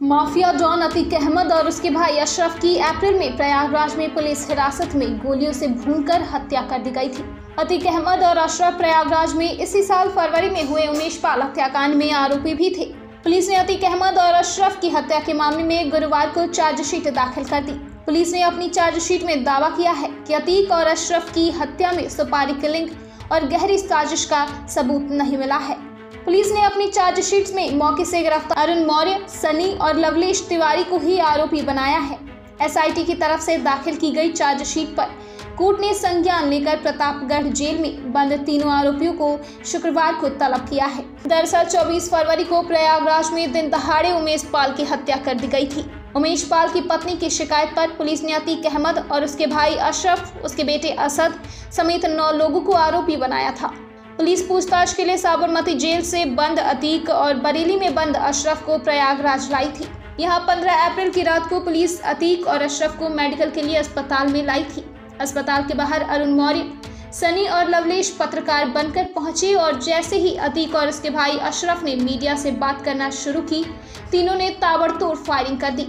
Mafia don Atiq Ahmad और उसके भाई अशरफ की अप्रैल में प्रयागराज में पुलिस हिरासत में गोलियों से भूनकर हत्या कर दी गई थी। अतीक अहमद और अशरफ प्रयागराज में इसी साल फरवरी में हुए उमेश पाल हत्याकांड में आरोपी भी थे। पुलिस ने अतीक अहमद और अशरफ की हत्या के मामले में गुरुवार को चार्जशीट दाखिल कर दी। पुलिस ने अपनी चार्जशीट में दावा किया है कि अतीक और अशरफ की हत्या में सुपारी किलिंग और गहरी साजिश का सबूत नहीं मिला है। पुलिस ने अपनी चार्जशीट में मौके से गिरफ़्तार अरुण मौर्य, सनी और लवलेश तिवारी को ही आरोपी बनाया है। एसआईटी की तरफ़ से दाखिल की गई चार्जशीट पर कोर्ट ने संज्ञान लेकर प्रतापगढ़ जेल में बंद तीनों आरोपियों को शुक्रवार को तलब किया है। दरअसल 24 फरवरी को प्रयागराज में दिन दहाड़े उमेश पाल की हत्या कर दी गई थी। उमेश पाल की पत्नी की शिकायत पर पुलिस ने अतीक अहमद और उसके भाई अशरफ, उसके बेटे असद समेत नौ लोगों को आरोपी बनाया था। पुलिस पूछताछ के लिए साबरमती जेल से बंद अतीक और बरेली में बंद अशरफ को प्रयागराज लाई थी। यहाँ 15 अप्रैल की रात को पुलिस अतीक और अशरफ को मेडिकल के लिए अस्पताल में लाई थी। अस्पताल के बाहर अरुण मौर्य, सनी और लवलेश पत्रकार बनकर पहुँचे और जैसे ही अतीक और उसके भाई अशरफ ने मीडिया से बात करना शुरू की, तीनों ने ताबड़तोड़ फायरिंग कर दी।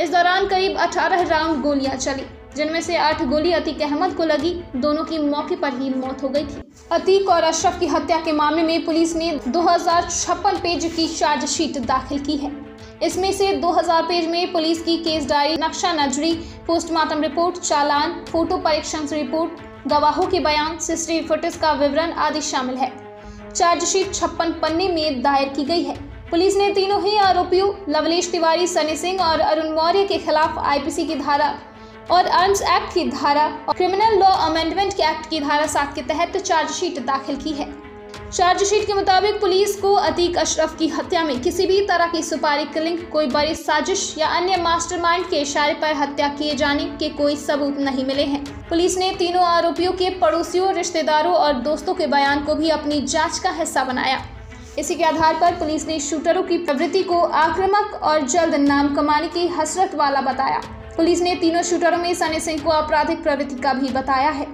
इस दौरान करीब 18 राउंड गोलियाँ चली। जिनमें से आठ गोली अतीक अहमद को लगी। दोनों की मौके पर ही मौत हो गई थी। अतीक और अशरफ की हत्या के मामले में पुलिस ने दो हज़ार छप्पन पेज की चार्जशीट दाखिल की है। इसमें से 2000 पेज में पुलिस की केस डायरी, नक्शा नजरी, पोस्टमार्टम रिपोर्ट, चालान, फ़ोटो परीक्षण रिपोर्ट, गवाहों के बयान, सीसीटीवी फुटेज का विवरण आदि शामिल है। चार्जशीट छप्पन पन्ने में दायर की गई है। पुलिस ने तीनों ही आरोपियों, लवलेश तिवारी, सनी सिंह और अरुण मौर्य के खिलाफ आईपीसी की धारा और आर्म्स एक्ट की धारा और क्रिमिनल लॉ अमेंडमेंट के एक्ट की धारा सात के तहत चार्जशीट दाखिल की है। चार्जशीट के मुताबिक पुलिस को अतीक अशरफ की हत्या में किसी भी तरह की सुपारी किलिंग, कोई बड़ी साजिश या अन्य मास्टरमाइंड के इशारे पर हत्या किए जाने के कोई सबूत नहीं मिले हैं। पुलिस ने तीनों आरोपियों के पड़ोसियों, रिश्तेदारों और दोस्तों के बयान को भी अपनी जाँच का हिस्सा बनाया। इसी के आधार पर पुलिस ने शूटरों की प्रवृत्ति को आक्रामक और जल्द नाम कमाने की हसरत वाला बताया। पुलिस ने तीनों शूटरों में सने सिंह को आपराधिक प्रवृत्ति का भी बताया है।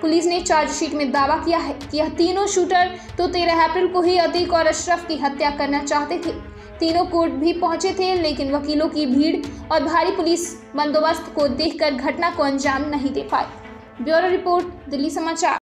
पुलिस ने चार्जशीट में दावा किया है कि यह तीनों शूटर तो तेरह अप्रैल को ही अतीक और अशरफ की हत्या करना चाहते थे। तीनों कोर्ट भी पहुँचे थे, लेकिन वकीलों की भीड़ और भारी पुलिस बंदोबस्त को देखकर घटना को अंजाम नहीं दे पाए। ब्यूरो रिपोर्ट, दिल्ली समाचार।